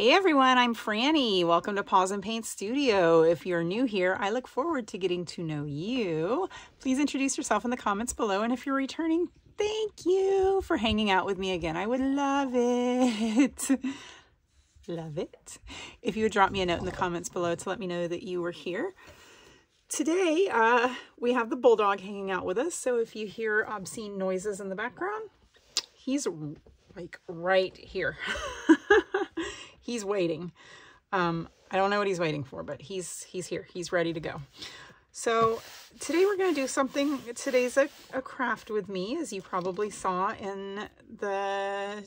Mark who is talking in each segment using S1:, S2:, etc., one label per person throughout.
S1: Hey everyone, I'm Franny. Welcome to Paws and Paints Studio. If you're new here, I look forward to getting to know you. Please introduce yourself in the comments below, and if you're returning, thank you for hanging out with me again. I would love it. love it. If you would drop me a note in the comments below to let me know that you were here. Today, uh, we have the bulldog hanging out with us, so if you hear obscene noises in the background, he's like right here. he's waiting. Um, I don't know what he's waiting for, but he's he's here. He's ready to go. So today we're going to do something. Today's a, a craft with me, as you probably saw in the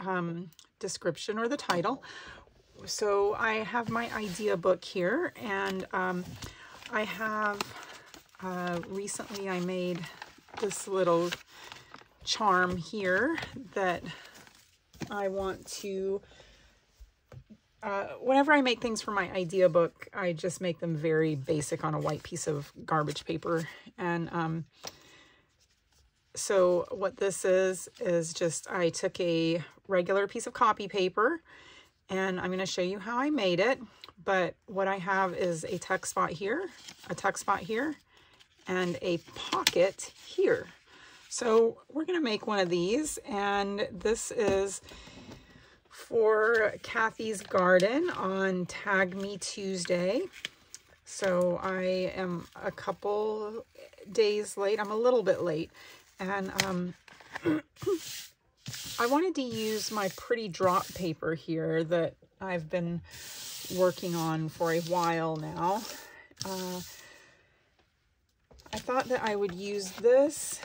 S1: um, description or the title. So I have my idea book here, and um, I have uh, recently I made this little charm here that I want to uh, whenever I make things for my idea book, I just make them very basic on a white piece of garbage paper. And um, so what this is, is just I took a regular piece of copy paper and I'm going to show you how I made it. But what I have is a tuck spot here, a tuck spot here, and a pocket here. So we're going to make one of these. And this is for Cathy's Garden on Tag Me Tuesday. So I am a couple days late. I'm a little bit late. And um, I wanted to use my pretty drop paper here that I've been working on for a while now. Uh, I thought that I would use this.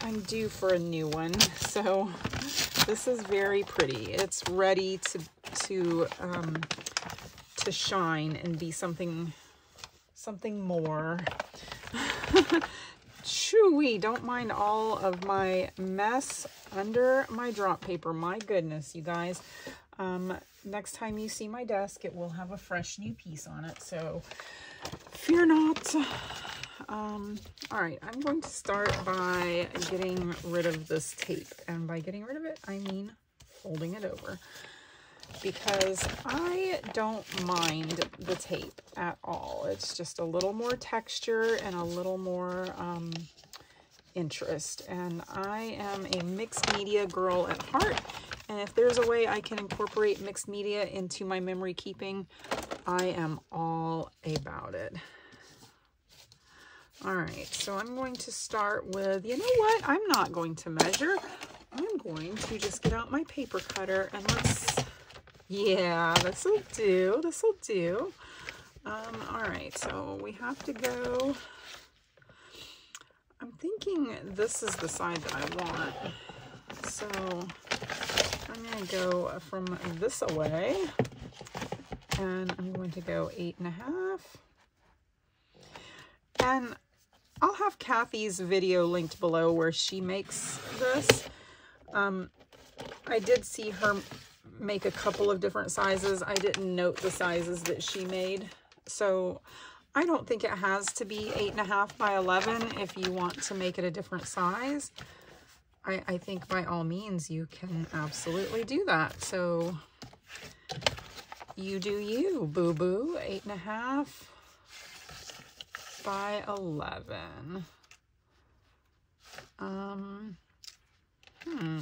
S1: I'm due for a new one, so this is very pretty. It's ready to to um, to shine and be something something more. Chewy, don't mind all of my mess under my drop paper. My goodness, you guys. Um, next time you see my desk, it will have a fresh new piece on it. So fear not. Um, all right, I'm going to start by getting rid of this tape. And by getting rid of it, I mean folding it over. Because I don't mind the tape at all. It's just a little more texture and a little more um, interest. And I am a mixed media girl at heart. And if there's a way I can incorporate mixed media into my memory keeping, I am all about it. All right, so I'm going to start with, you know what? I'm not going to measure. I'm going to just get out my paper cutter and let's, yeah, this will do. This will do. Um, all right, so we have to go, I'm thinking this is the side that I want. So I'm to go from this away and I'm going to go eight and a half. And I'll have Cathy's video linked below where she makes this. Um, I did see her make a couple of different sizes. I didn't note the sizes that she made. So I don't think it has to be eight and a half by 11 if you want to make it a different size. I, I think by all means you can absolutely do that. So you do you, boo-boo, eight and a half by 11. Um, hmm.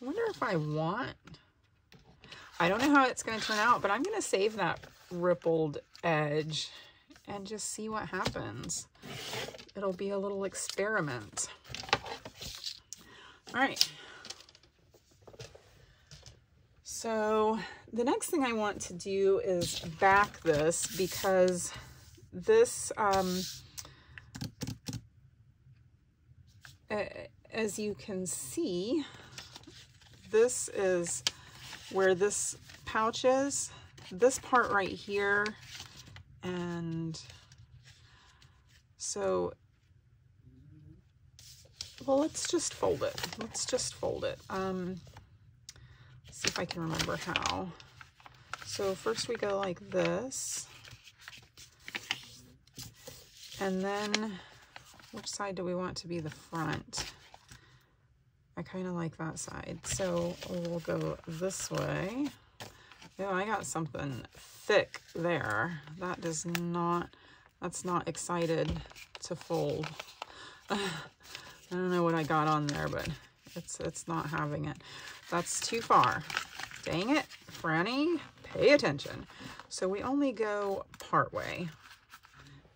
S1: I wonder if I want... I don't know how it's going to turn out, but I'm going to save that rippled edge and just see what happens. It'll be a little experiment. All right. So the next thing I want to do is back this because this, um, as you can see, this is where this pouch is. This part right here, and so, well, let's just fold it. Let's just fold it. Um, see if I can remember how. So first we go like this. And then which side do we want to be the front? I kind of like that side. So we'll go this way. Yeah, I got something thick there. That does not, that's not excited to fold. I don't know what I got on there, but it's, it's not having it. That's too far. Dang it, Franny, pay attention. So we only go part way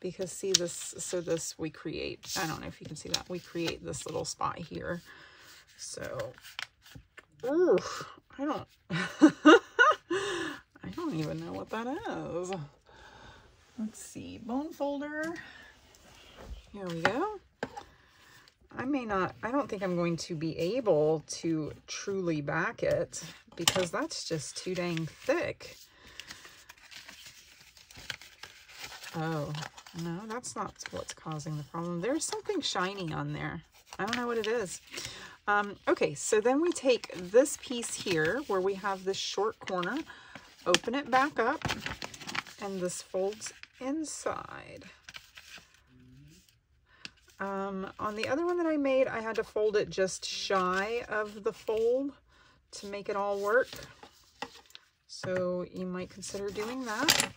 S1: because see this, so this we create, I don't know if you can see that, we create this little spot here. So, I don't, I don't even know what that is. Let's see, bone folder. Here we go. I may not, I don't think I'm going to be able to truly back it because that's just too dang thick. Oh, no, that's not what's causing the problem. There's something shiny on there. I don't know what it is. Um, okay, so then we take this piece here where we have this short corner, open it back up, and this folds inside. Um, on the other one that I made, I had to fold it just shy of the fold to make it all work. So you might consider doing that.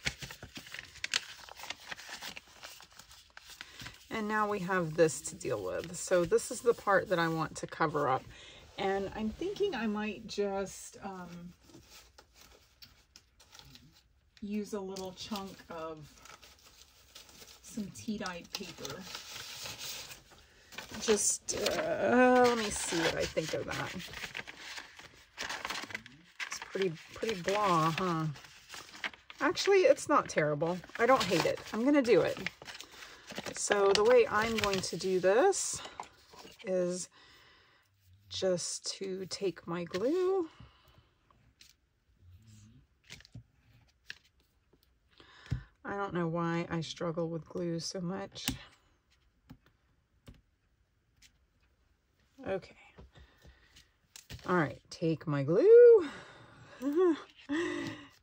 S1: And now we have this to deal with. So this is the part that I want to cover up. And I'm thinking I might just um, use a little chunk of some tea-dyed paper. Just, uh, let me see what I think of that. It's pretty, pretty blah, huh? Actually, it's not terrible. I don't hate it. I'm going to do it. So the way I'm going to do this is just to take my glue I don't know why I struggle with glue so much. Okay. All right, take my glue.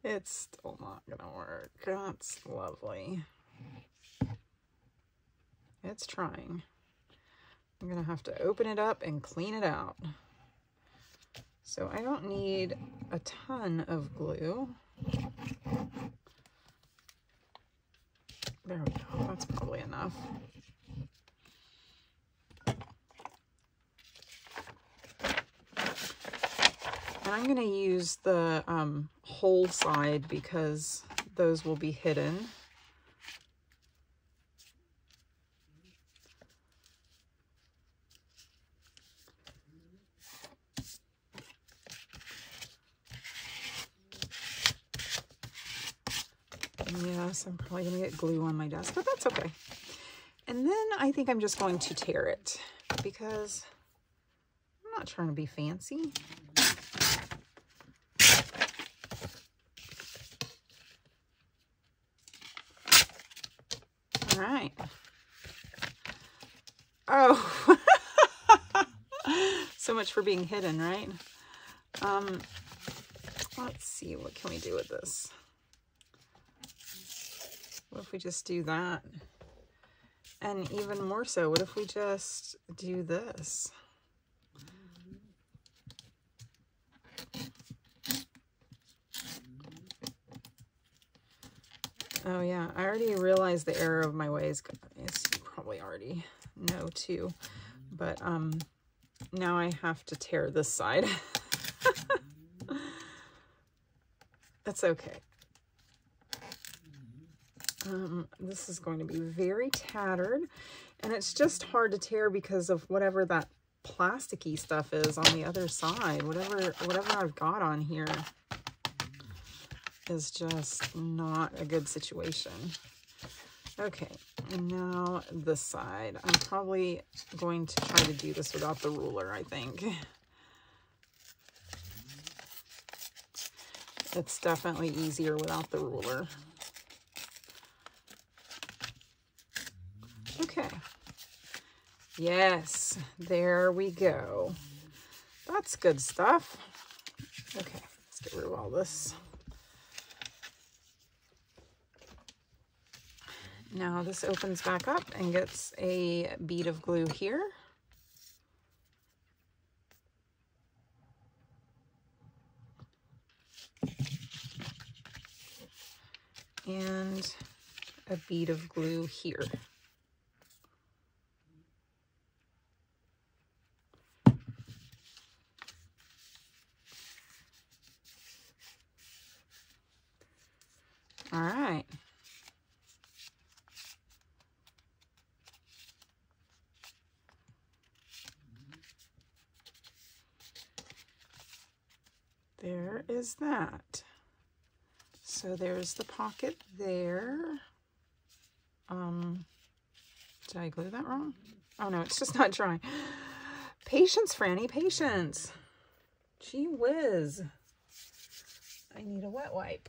S1: it's still not gonna work. That's lovely. It's trying. I'm to have to open it up and clean it out. So I don't need a ton of glue. There we go. That's probably enough. And I'm to use the um, whole side because those will be hidden. Yes, I'm probably going to get glue on my desk, but that's okay. And then I think I'm just going to tear it because I'm not trying to be fancy. All right. Oh, so much for being hidden, right? Um, let's see, what can we do with this? If we just do that? And even more so, what if we just do this? Oh yeah, I already realized the error of my ways. You probably already know too. But um, now I have to tear this side. That's okay. Um, this is going to be very tattered and it's just hard to tear because of whatever that plasticky stuff is on the other side. Whatever, whatever I've got on here is just not a good situation. Okay, and now this side. I'm probably going to try to do this without the ruler, I think. It's definitely easier without the ruler. Okay. Yes, there we go. That's good stuff. Okay, let's get rid of all this. Now this opens back up and gets a bead of glue here. and a bead of glue here. All right. There is that. So there's the pocket there. Um, did I glue that wrong? Oh no, it's just not dry. Patience, Franny, patience. Gee whiz. I need a wet wipe.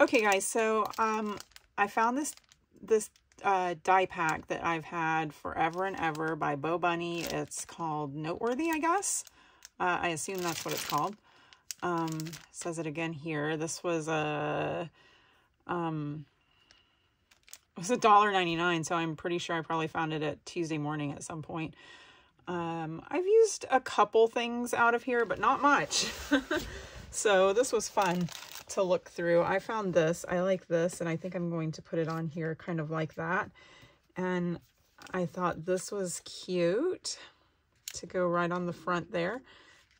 S1: Okay guys, so um, I found this this uh, die pack that I've had forever and ever by Bo Bunny. It's called Noteworthy, I guess. Uh, I assume that's what it's called. Um, says it again here. This was a um, it was a dollar ninety nine, so I'm pretty sure I probably found it at Tuesday morning at some point. Um, I've used a couple things out of here, but not much. so this was fun to look through. I found this. I like this, and I think I'm going to put it on here kind of like that. And I thought this was cute to go right on the front there.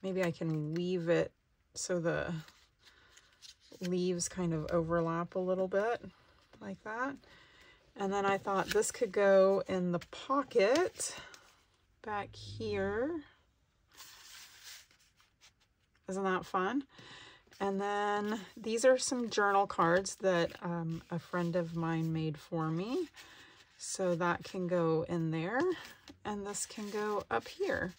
S1: Maybe I can weave it so the leaves kind of overlap a little bit like that. And then I thought this could go in the pocket back here. Isn't that fun? And then these are some journal cards that um, a friend of mine made for me. So that can go in there and this can go up here.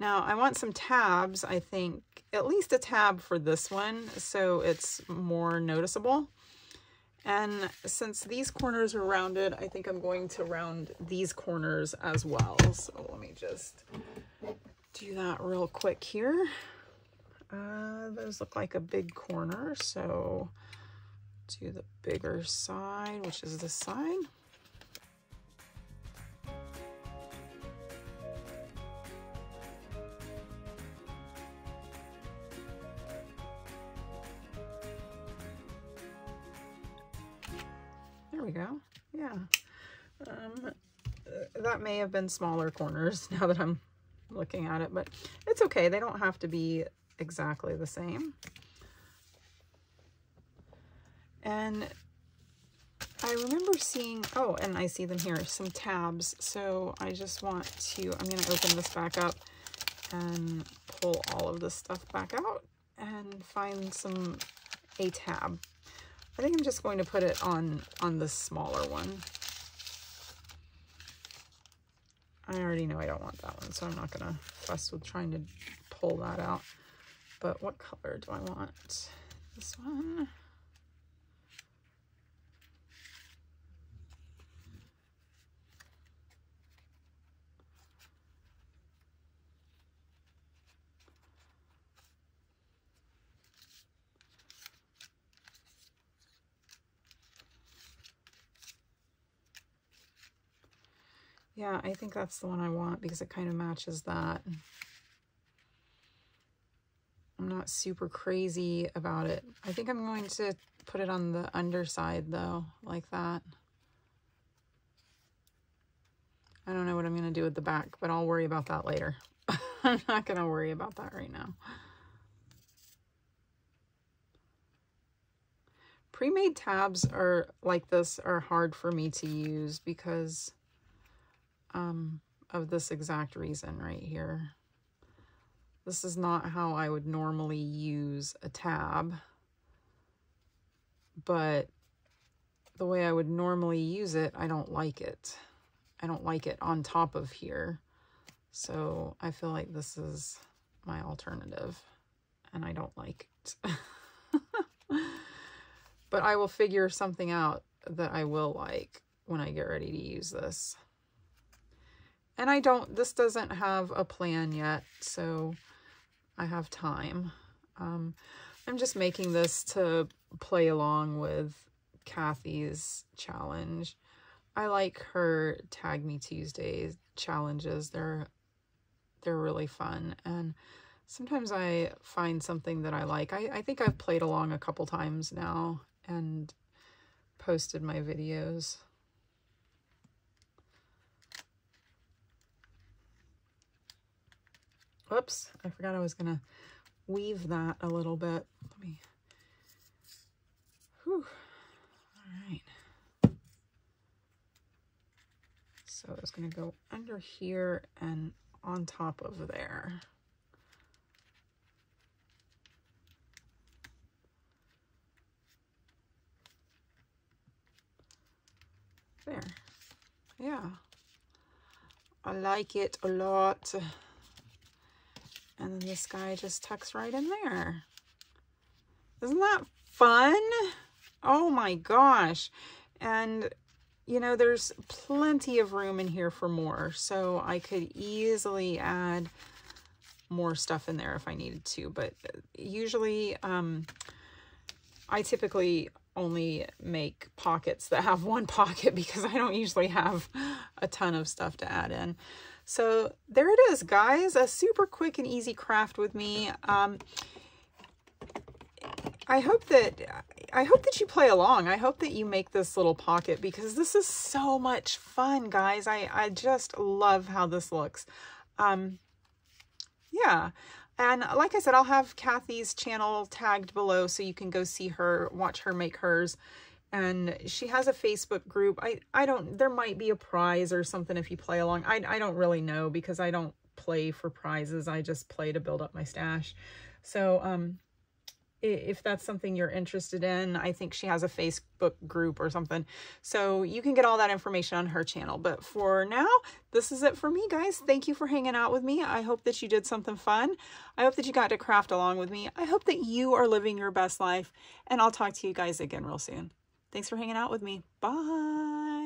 S1: Now I want some tabs, I think, at least a tab for this one so it's more noticeable. And since these corners are rounded, I think I'm going to round these corners as well. So let me just do that real quick here. Uh, those look like a big corner, so do the bigger side, which is this side. Go. Yeah. Um, that may have been smaller corners now that I'm looking at it, but it's okay. They don't have to be exactly the same. And I remember seeing, oh, and I see them here, some tabs. So I just want to, I'm going to open this back up and pull all of this stuff back out and find some, a tab. I think I'm just going to put it on, on the smaller one. I already know I don't want that one, so I'm not going to fuss with trying to pull that out. But what color do I want? This one. Yeah, I think that's the one I want because it kind of matches that. Mm. I'm not super crazy about it. I think I'm going to put it on the underside though, like that. I don't know what I'm going to do with the back, but I'll worry about that later. I'm not going to worry about that right now. Pre-made tabs are like this are hard for me to use because um, of this exact reason right here. This is not how I would normally use a tab, but the way I would normally use it, I don't like it. I don't like it on top of here. So I feel like this is my alternative and I don't like it. but I will figure something out that I will like when I get ready to use this. And I don't, this doesn't have a plan yet, so I have time. Um, I'm just making this to play along with Cathy's challenge. I like her Tag Me Tuesdays challenges. They're they're really fun. And sometimes I find something that I like. I, I think I've played along a couple times now and posted my videos. Whoops, I forgot I was going to weave that a little bit. Let me, whew, all right. So it's going to go under here and on top of there. There. Yeah. I like it a lot. And then this guy just tucks right in there. Isn't that fun? Oh my gosh. And, you know, there's plenty of room in here for more. So I could easily add more stuff in there if I needed to. But usually, um, I typically only make pockets that have one pocket because I don't usually have a ton of stuff to add in. So there it is, guys. A super quick and easy craft with me. Um, I hope that I hope that you play along. I hope that you make this little pocket because this is so much fun, guys. I, I just love how this looks. Um, yeah. And like I said, I'll have Cathy's channel tagged below so you can go see her, watch her make hers and she has a Facebook group. I, I don't, there might be a prize or something if you play along. I, I don't really know because I don't play for prizes. I just play to build up my stash. So, um, if that's something you're interested in, I think she has a Facebook group or something. So you can get all that information on her channel. But for now, this is it for me, guys. Thank you for hanging out with me. I hope that you did something fun. I hope that you got to craft along with me. I hope that you are living your best life. And I'll talk to you guys again real soon. Thanks for hanging out with me. Bye.